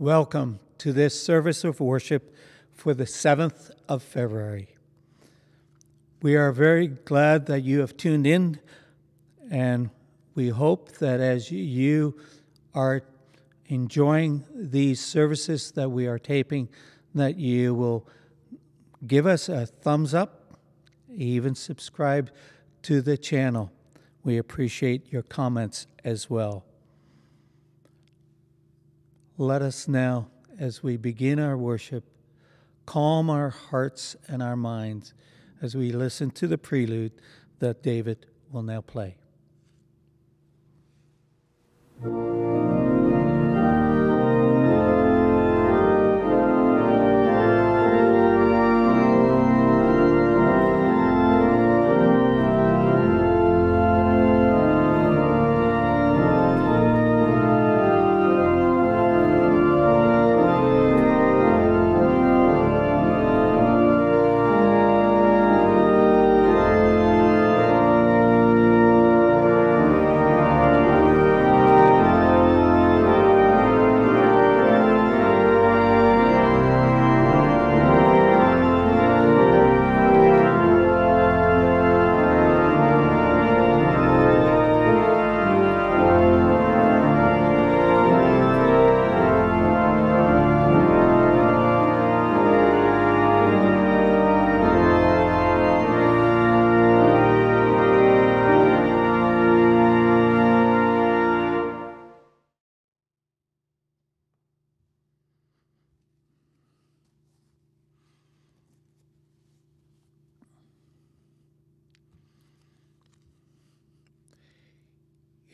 Welcome to this service of worship for the 7th of February. We are very glad that you have tuned in, and we hope that as you are enjoying these services that we are taping, that you will give us a thumbs up, even subscribe to the channel. We appreciate your comments as well. Let us now, as we begin our worship, calm our hearts and our minds as we listen to the prelude that David will now play.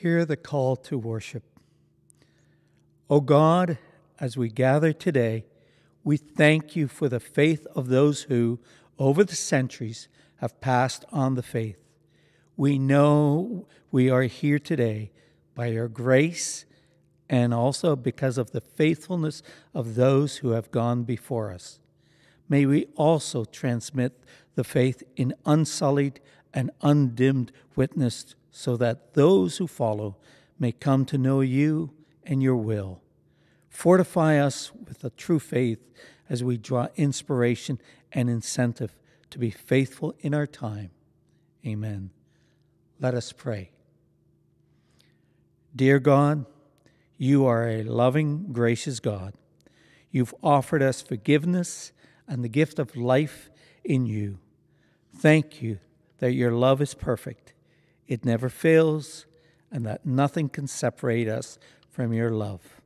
Hear the call to worship. O God, as we gather today, we thank you for the faith of those who, over the centuries, have passed on the faith. We know we are here today by your grace and also because of the faithfulness of those who have gone before us. May we also transmit the faith in unsullied and undimmed witness so that those who follow may come to know you and your will. Fortify us with a true faith as we draw inspiration and incentive to be faithful in our time. Amen. Let us pray. Dear God, you are a loving, gracious God. You've offered us forgiveness and the gift of life in you. Thank you that your love is perfect it never fails, and that nothing can separate us from your love.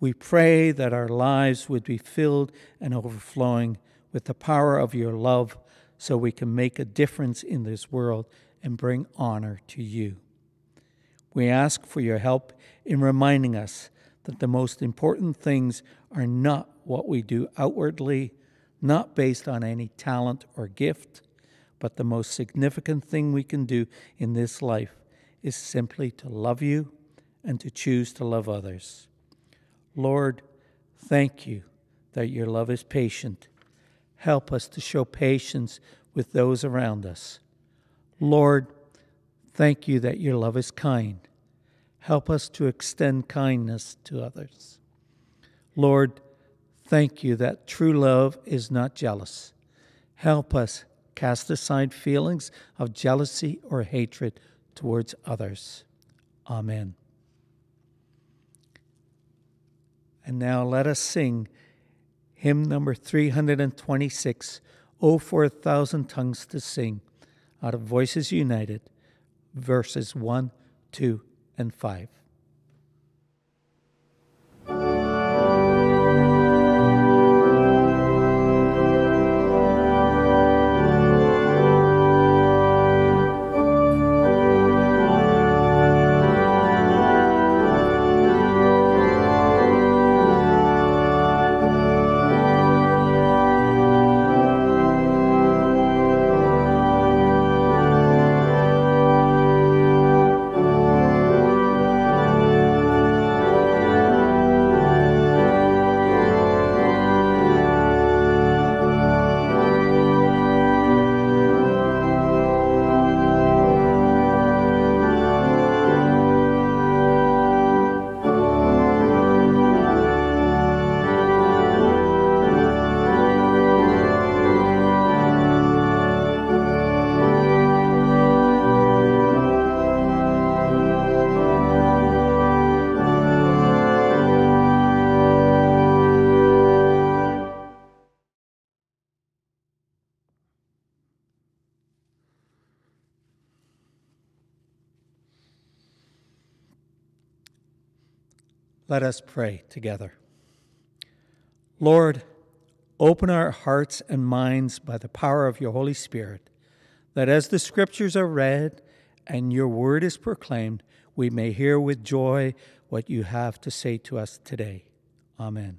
We pray that our lives would be filled and overflowing with the power of your love so we can make a difference in this world and bring honor to you. We ask for your help in reminding us that the most important things are not what we do outwardly, not based on any talent or gift, but the most significant thing we can do in this life is simply to love you and to choose to love others. Lord, thank you that your love is patient. Help us to show patience with those around us. Lord, thank you that your love is kind. Help us to extend kindness to others. Lord, thank you that true love is not jealous. Help us Cast aside feelings of jealousy or hatred towards others. Amen. And now let us sing hymn number 326, O for a thousand tongues to sing, out of Voices United, verses 1, 2, and 5. Let us pray together. Lord, open our hearts and minds by the power of your Holy Spirit, that as the Scriptures are read and your word is proclaimed, we may hear with joy what you have to say to us today. Amen.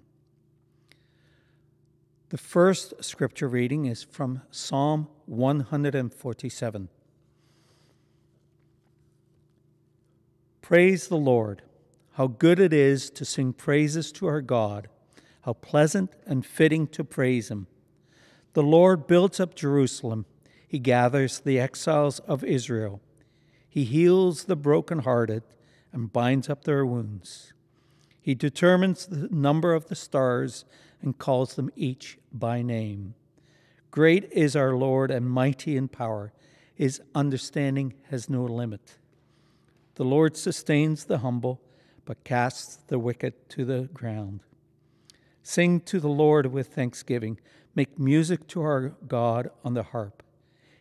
The first scripture reading is from Psalm 147. Praise the Lord. How good it is to sing praises to our God. How pleasant and fitting to praise Him. The Lord builds up Jerusalem. He gathers the exiles of Israel. He heals the brokenhearted and binds up their wounds. He determines the number of the stars and calls them each by name. Great is our Lord and mighty in power. His understanding has no limit. The Lord sustains the humble but casts the wicked to the ground. Sing to the Lord with thanksgiving. Make music to our God on the harp.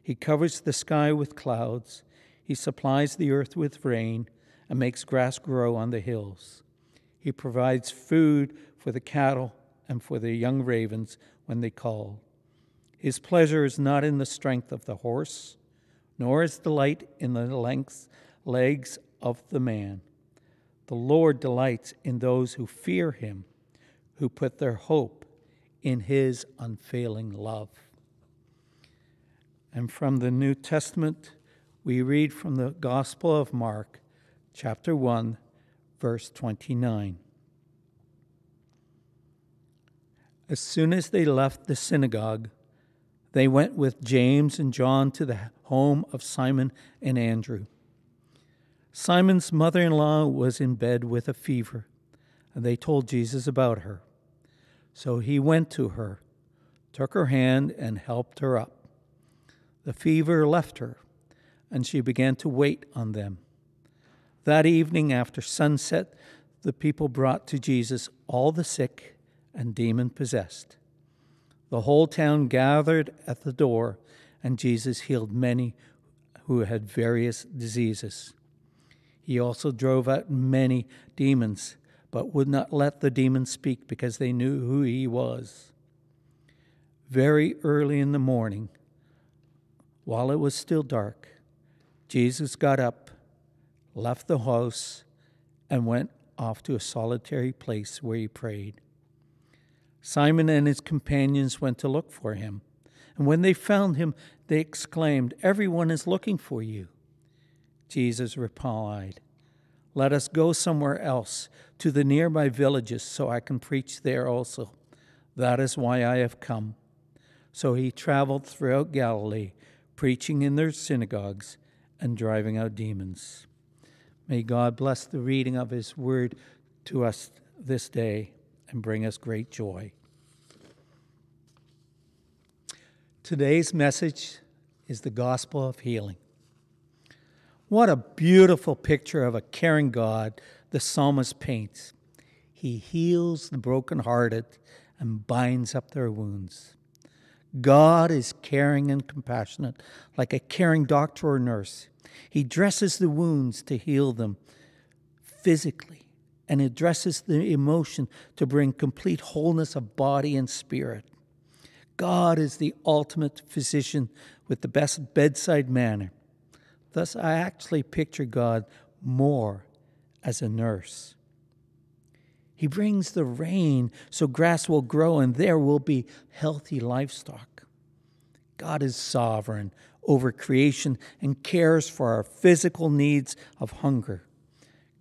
He covers the sky with clouds. He supplies the earth with rain and makes grass grow on the hills. He provides food for the cattle and for the young ravens when they call. His pleasure is not in the strength of the horse, nor is delight in the length, legs of the man. The Lord delights in those who fear him, who put their hope in his unfailing love. And from the New Testament, we read from the Gospel of Mark, chapter 1, verse 29. As soon as they left the synagogue, they went with James and John to the home of Simon and Andrew. Simon's mother in law was in bed with a fever, and they told Jesus about her. So he went to her, took her hand, and helped her up. The fever left her, and she began to wait on them. That evening, after sunset, the people brought to Jesus all the sick and demon possessed. The whole town gathered at the door, and Jesus healed many who had various diseases. He also drove out many demons, but would not let the demons speak because they knew who he was. Very early in the morning, while it was still dark, Jesus got up, left the house, and went off to a solitary place where he prayed. Simon and his companions went to look for him, and when they found him, they exclaimed, Everyone is looking for you. Jesus replied, Let us go somewhere else, to the nearby villages, so I can preach there also. That is why I have come. So he traveled throughout Galilee, preaching in their synagogues and driving out demons. May God bless the reading of his word to us this day and bring us great joy. Today's message is the gospel of healing. What a beautiful picture of a caring God the psalmist paints. He heals the brokenhearted and binds up their wounds. God is caring and compassionate, like a caring doctor or nurse. He dresses the wounds to heal them physically and addresses the emotion to bring complete wholeness of body and spirit. God is the ultimate physician with the best bedside manner. Thus, I actually picture God more as a nurse. He brings the rain so grass will grow and there will be healthy livestock. God is sovereign over creation and cares for our physical needs of hunger.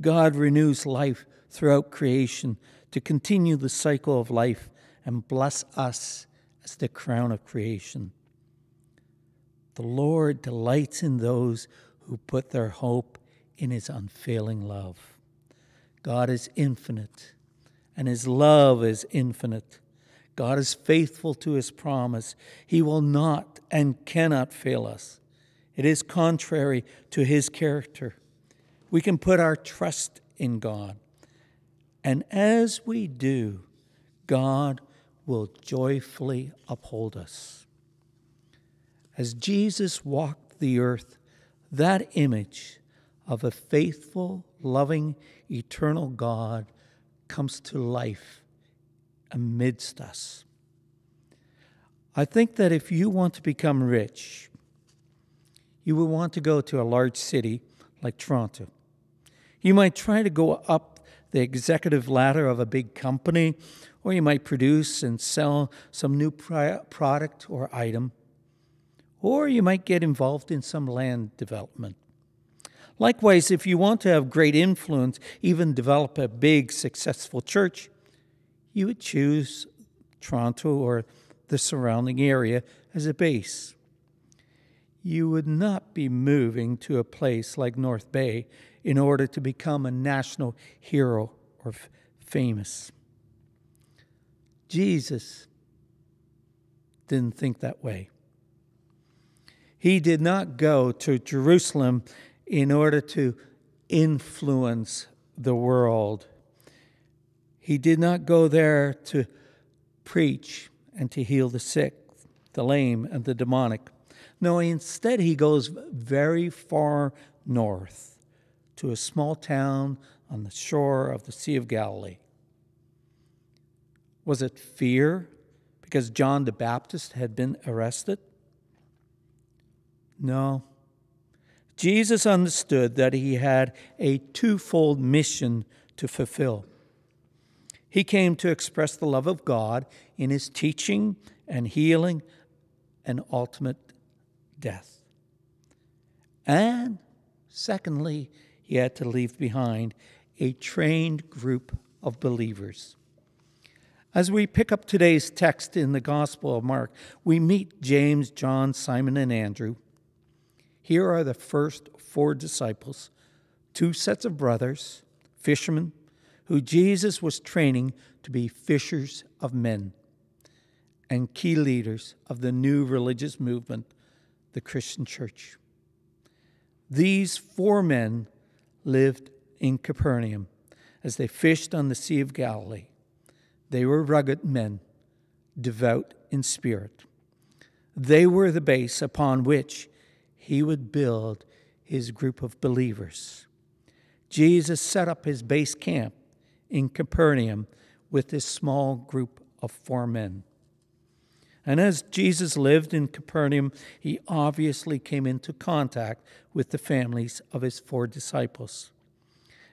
God renews life throughout creation to continue the cycle of life and bless us as the crown of creation. The Lord delights in those who put their hope in his unfailing love. God is infinite, and his love is infinite. God is faithful to his promise. He will not and cannot fail us. It is contrary to his character. We can put our trust in God. And as we do, God will joyfully uphold us. As Jesus walked the earth, that image of a faithful, loving, eternal God comes to life amidst us. I think that if you want to become rich, you will want to go to a large city like Toronto. You might try to go up the executive ladder of a big company, or you might produce and sell some new product or item, or you might get involved in some land development. Likewise, if you want to have great influence, even develop a big, successful church, you would choose Toronto or the surrounding area as a base. You would not be moving to a place like North Bay in order to become a national hero or f- famous. Jesus didn't think that way. He did not go to Jerusalem in order to influence the world. He did not go there to preach and to heal the sick, the lame, and the demonic. No, instead, he goes very far north to a small town on the shore of the Sea of Galilee. Was it fear because John the Baptist had been arrested? No. Jesus understood that he had a twofold mission to fulfill. He came to express the love of God in his teaching and healing and ultimate death. And secondly, he had to leave behind a trained group of believers. As we pick up today's text in the Gospel of Mark, we meet James, John, Simon, and Andrew. Here are the first four disciples, two sets of brothers, fishermen, who Jesus was training to be fishers of men and key leaders of the new religious movement, the Christian church. These four men lived in Capernaum as they fished on the Sea of Galilee. They were rugged men, devout in spirit. They were the base upon which he would build his group of believers. Jesus set up his base camp in Capernaum with this small group of four men. And as Jesus lived in Capernaum, he obviously came into contact with the families of his four disciples.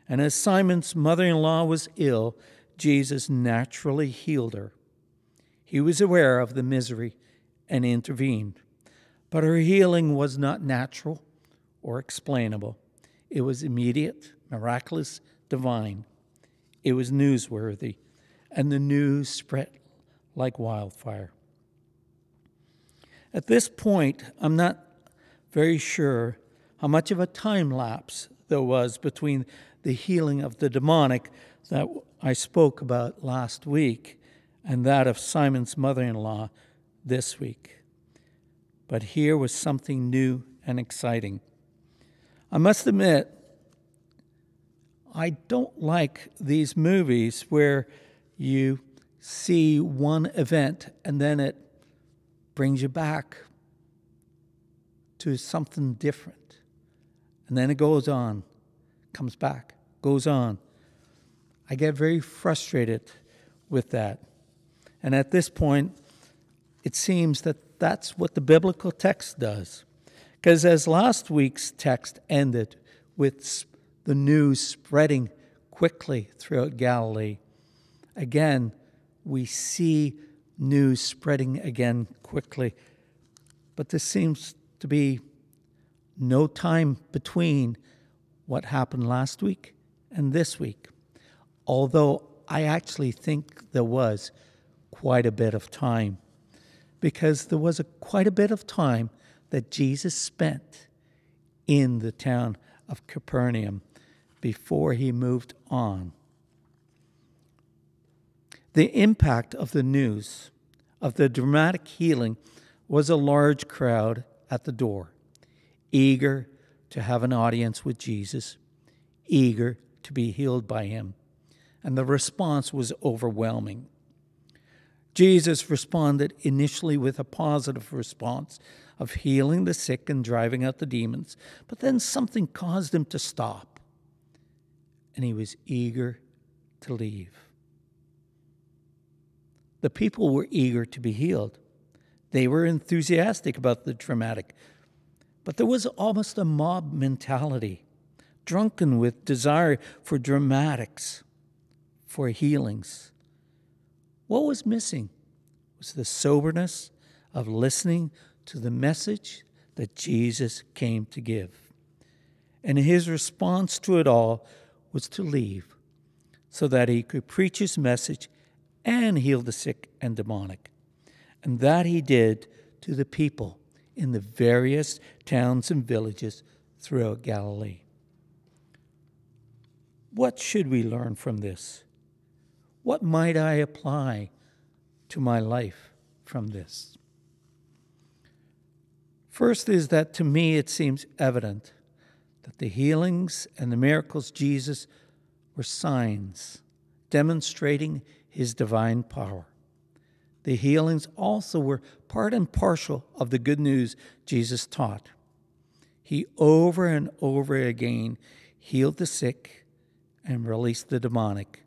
And as Simon's mother in law was ill, Jesus naturally healed her. He was aware of the misery and intervened. But her healing was not natural or explainable. It was immediate, miraculous, divine. It was newsworthy, and the news spread like wildfire. At this point, I'm not very sure how much of a time lapse there was between the healing of the demonic that I spoke about last week and that of Simon's mother in law this week. But here was something new and exciting. I must admit, I don't like these movies where you see one event and then it brings you back to something different. And then it goes on, comes back, goes on. I get very frustrated with that. And at this point, it seems that that's what the biblical text does. Because as last week's text ended with the news spreading quickly throughout Galilee, again, we see news spreading again quickly. But this seems to be no time between what happened last week and this week. Although I actually think there was quite a bit of time because there was a, quite a bit of time that Jesus spent in the town of Capernaum before he moved on. The impact of the news of the dramatic healing was a large crowd at the door, eager to have an audience with Jesus, eager to be healed by him. And the response was overwhelming. Jesus responded initially with a positive response of healing the sick and driving out the demons, but then something caused him to stop, and he was eager to leave. The people were eager to be healed. They were enthusiastic about the dramatic. But there was almost a mob mentality, drunken with desire for dramatics, for healings. What was missing was the soberness of listening to the message that Jesus came to give. And his response to it all was to leave so that he could preach his message and heal the sick and demonic. And that he did to the people in the various towns and villages throughout Galilee. What should we learn from this? What might I apply to my life from this? First is that to me it seems evident that the healings and the miracles Jesus were signs demonstrating his divine power. The healings also were part and partial of the good news Jesus taught. He over and over again healed the sick and released the demonic,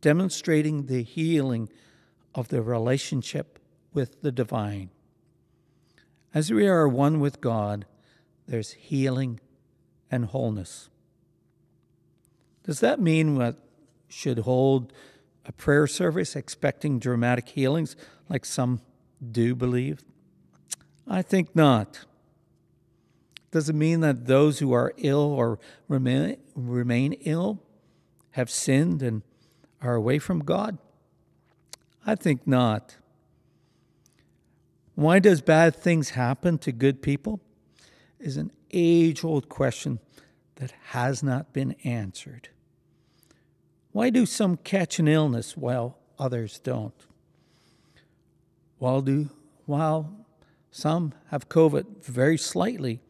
demonstrating the healing of the relationship with the divine. As we are one with God, there's healing and wholeness. Does that mean what should hold a prayer service expecting dramatic healings like some do believe? I think not. Does it mean that those who are ill or remain, remain ill have sinned and are away from God? I think not. Why does bad things happen to good people? Is an age old question that has not been answered. Why do some catch an illness while others don't? While, do, while some have COVID very slightly,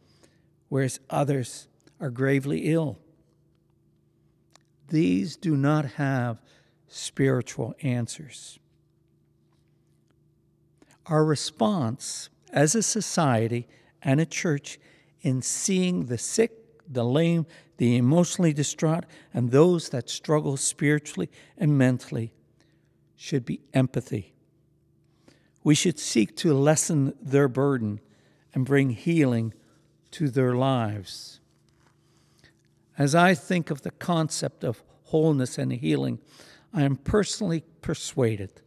whereas others are gravely ill. These do not have spiritual answers. Our response as a society and a church in seeing the sick, the lame, the emotionally distraught, and those that struggle spiritually and mentally should be empathy. We should seek to lessen their burden and bring healing to their lives. As I think of the concept of wholeness and healing, I am personally persuaded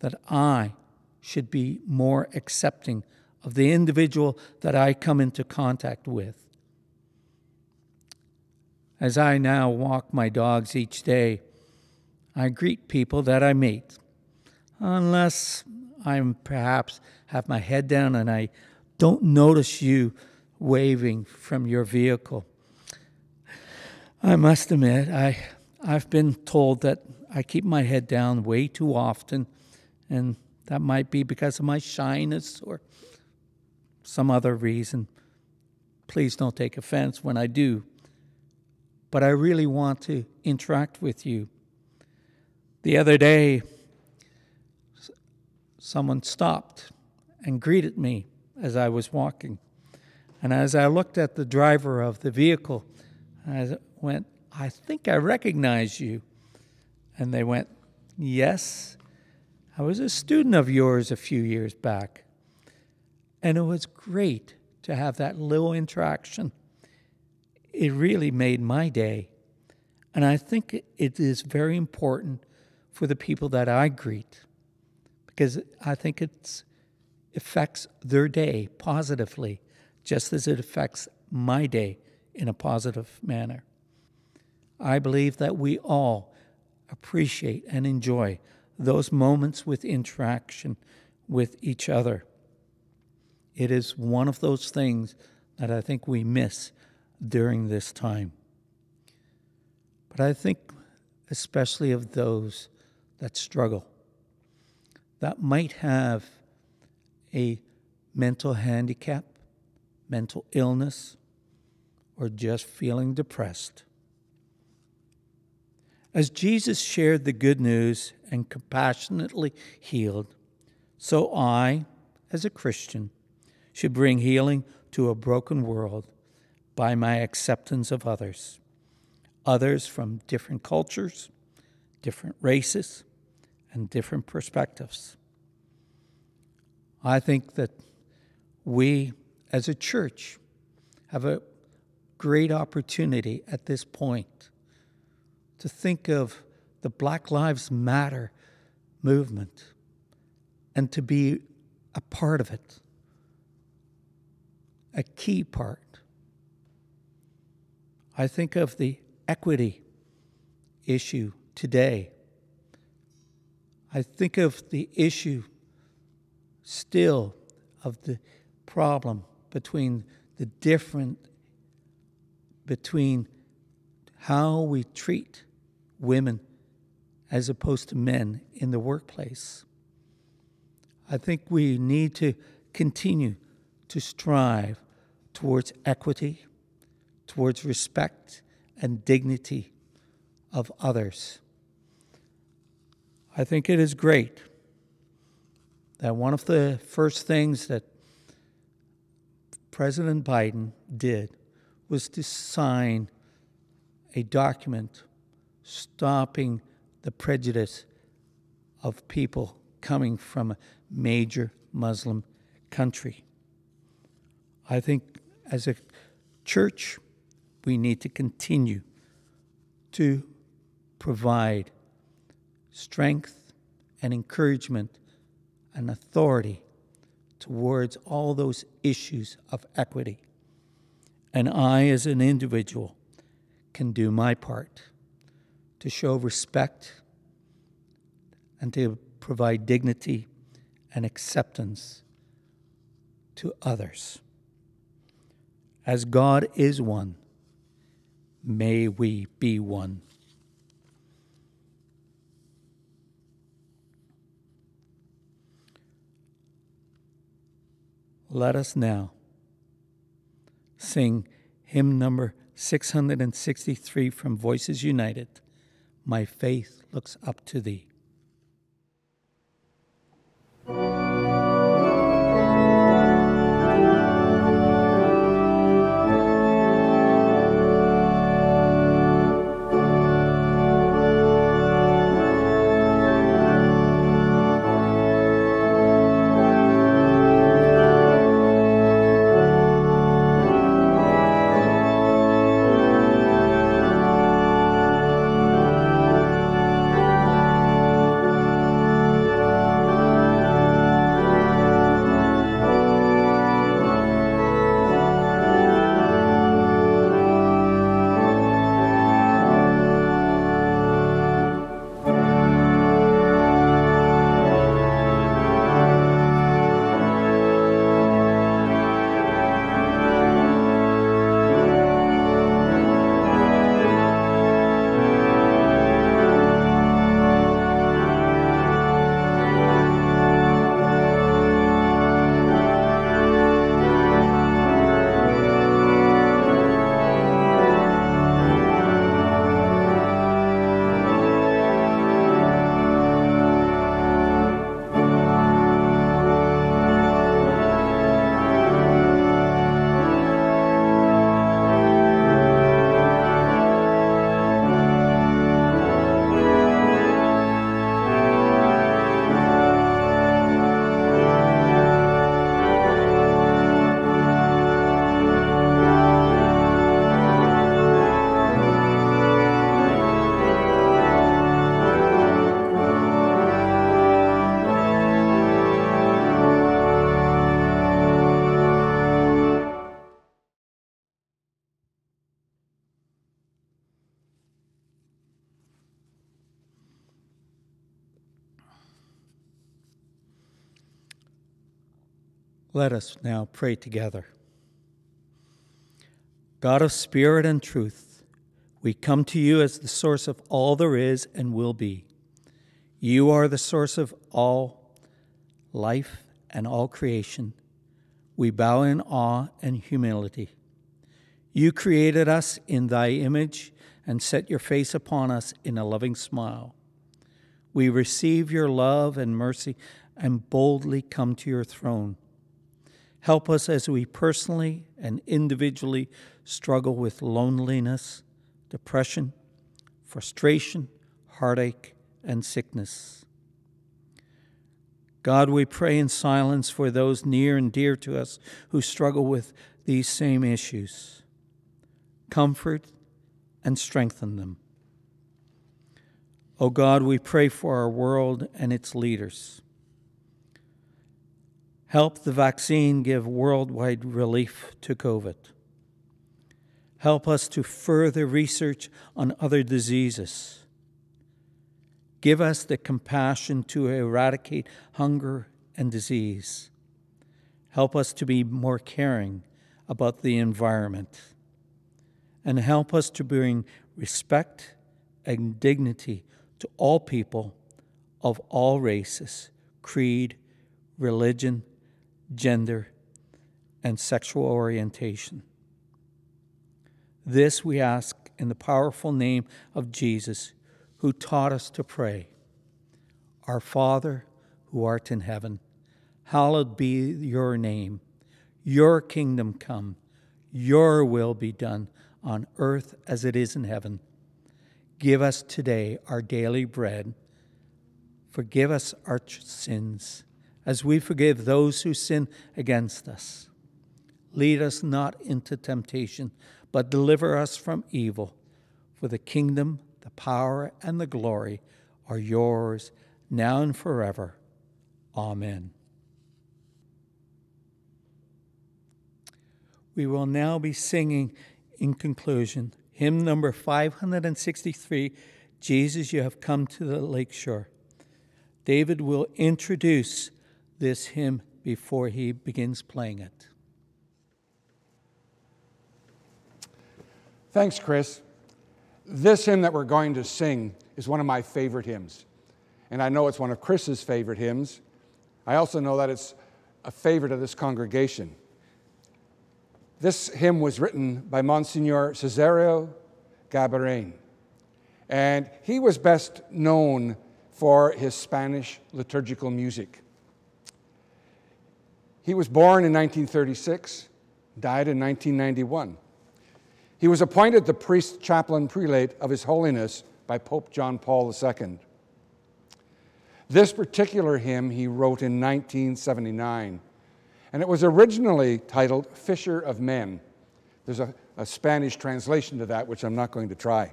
that I should be more accepting of the individual that I come into contact with. As I now walk my dogs each day, I greet people that I meet, unless I'm perhaps have my head down and I don't notice you waving from your vehicle. I must admit, I, I've been told that I keep my head down way too often, and that might be because of my shyness or some other reason. Please don't take offense when I do but I really want to interact with you. The other day, someone stopped and greeted me as I was walking. And as I looked at the driver of the vehicle, I went, I think I recognize you. And they went, Yes, I was a student of yours a few years back. And it was great to have that little interaction it really made my day. And I think it is very important for the people that I greet because I think it affects their day positively, just as it affects my day in a positive manner. I believe that we all appreciate and enjoy those moments with interaction with each other. It is one of those things that I think we miss during this time. But I think especially of those that struggle, that might have a mental handicap, mental illness, or just feeling depressed. As Jesus shared the good news and compassionately healed, so I, as a Christian, should bring healing to a broken world by my acceptance of others, others from different cultures, different races, and different perspectives. I think that we as a church have a great opportunity at this point to think of the Black Lives Matter movement and to be a part of it, a key part. I think of the equity issue today. I think of the issue still of the problem between the different between how we treat women as opposed to men in the workplace. I think we need to continue to strive towards equity, towards respect and dignity of others. I think it is great that one of the first things that President Biden did was to sign a document stopping the prejudice of people coming from a major Muslim country. I think as a church, we need to continue to provide strength and encouragement and authority towards all those issues of equity. And I, as an individual, can do my part to show respect and to provide dignity and acceptance to others. As God is one, may we be one. Let us now sing hymn number 663 from Voices United My faith looks up to thee. Let us now pray together. God of spirit and truth, we come to you as the source of all there is and will be. You are the source of all life and all creation. We bow in awe and humility. You created us in thy image and set your face upon us in a loving smile. We receive your love and mercy and boldly come to your throne. Help us as we personally and individually struggle with loneliness, depression, frustration, heartache, and sickness. God, we pray in silence for those near and dear to us who struggle with these same issues. Comfort and strengthen them. O oh God, we pray for our world and its leaders. Help the vaccine give worldwide relief to COVID. Help us to further research on other diseases. Give us the compassion to eradicate hunger and disease. Help us to be more caring about the environment. And help us to bring respect and dignity to all people of all races, creed, religion, gender, and sexual orientation. This we ask in the powerful name of Jesus, who taught us to pray Our Father, who art in heaven, hallowed be your name. Your kingdom come, your will be done on earth as it is in heaven. Give us today our daily bread. Forgive us our sins, as we forgive those who sin against us. Lead us not into temptation, but deliver us from evil. For the kingdom, the power, and the glory are yours, now and forever. Amen. We will now be singing in conclusion hymn number 563 Jesus, you have come to the lakeshore. David will introduce this hymn before he begins playing it. Thanks, Chris. This hymn that we're going to sing is one of my favorite hymns. And I know it's one of Chris's favorite hymns. I also know that it's a favorite of this congregation. This hymn was written by Monsignor Cesáreo Gabaráin, and he was best known for his Spanish liturgical music. He was born in 1936, died in 1991. He was appointed the priest chaplain prelate of His Holiness by Pope John Paul II. This particular hymn he wrote in 1979 and it was originally titled Fisher of Men. There's a, a Spanish translation to that, which I'm not going to try.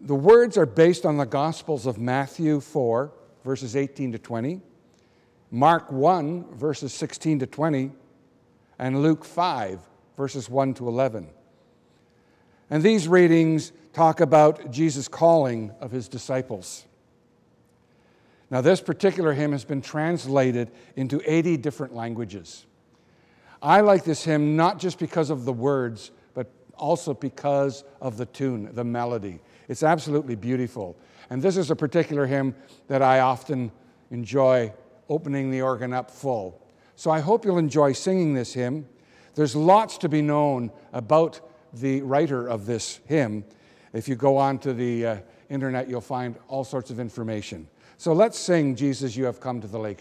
The words are based on the Gospels of Matthew 4, verses 18 to 20, Mark 1, verses 16 to 20, and Luke 5, verses 1 to 11. And these readings talk about Jesus' calling of his disciples. Now, this particular hymn has been translated into 80 different languages. I like this hymn not just because of the words, but also because of the tune, the melody. It's absolutely beautiful. And this is a particular hymn that I often enjoy opening the organ up full. So I hope you'll enjoy singing this hymn. There's lots to be known about the writer of this hymn. If you go onto the uh, internet, you'll find all sorts of information. So let's sing, Jesus, you have come to the lake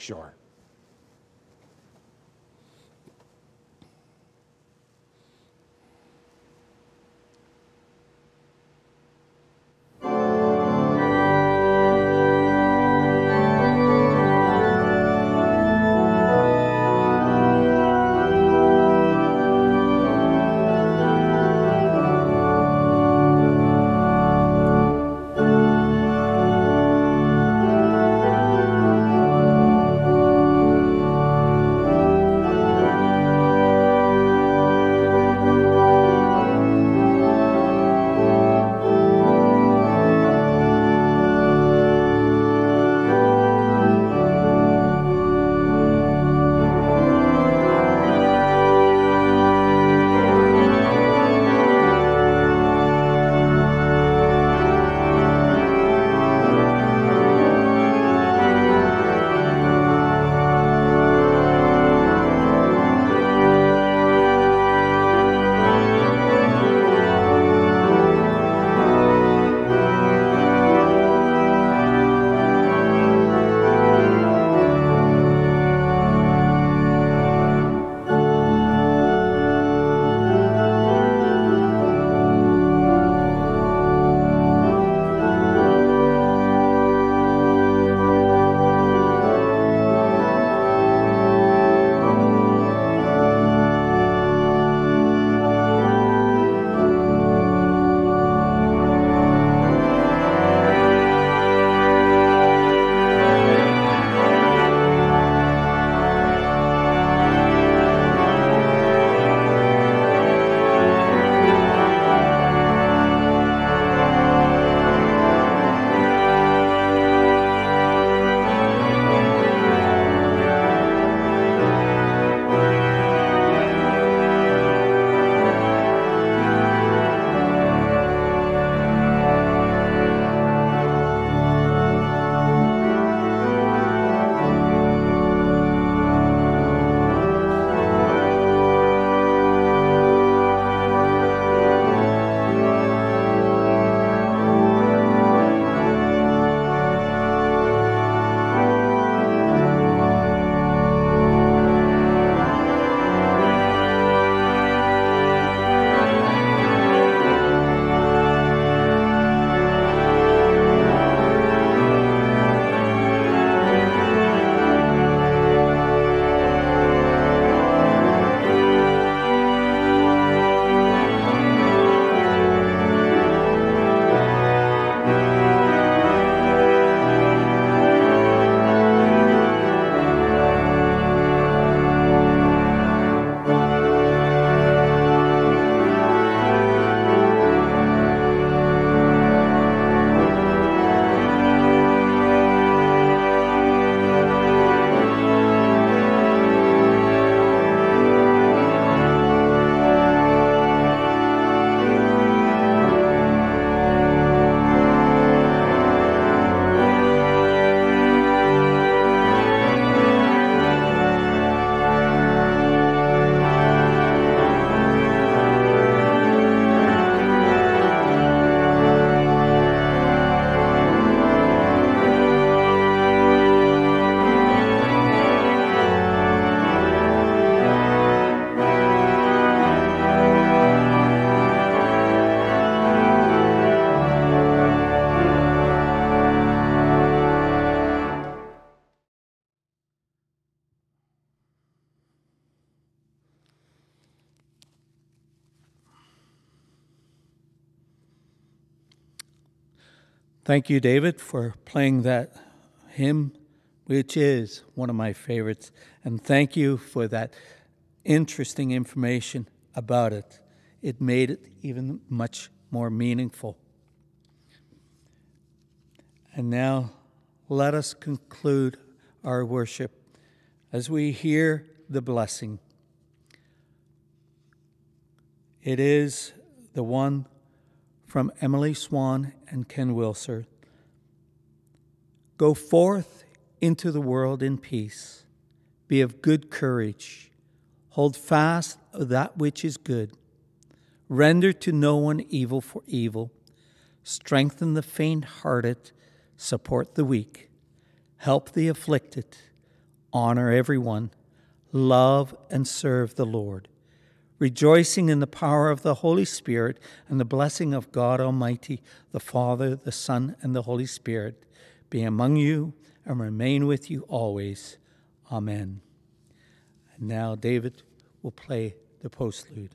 Thank you, David, for playing that hymn, which is one of my favorites. And thank you for that interesting information about it. It made it even much more meaningful. And now let us conclude our worship as we hear the blessing. It is the one from Emily Swan and Ken Wilson. Go forth into the world in peace. Be of good courage. Hold fast that which is good. Render to no one evil for evil. Strengthen the faint hearted. Support the weak. Help the afflicted. Honor everyone. Love and serve the Lord rejoicing in the power of the Holy Spirit and the blessing of God Almighty, the Father, the Son, and the Holy Spirit be among you and remain with you always. Amen. And now David will play the postlude.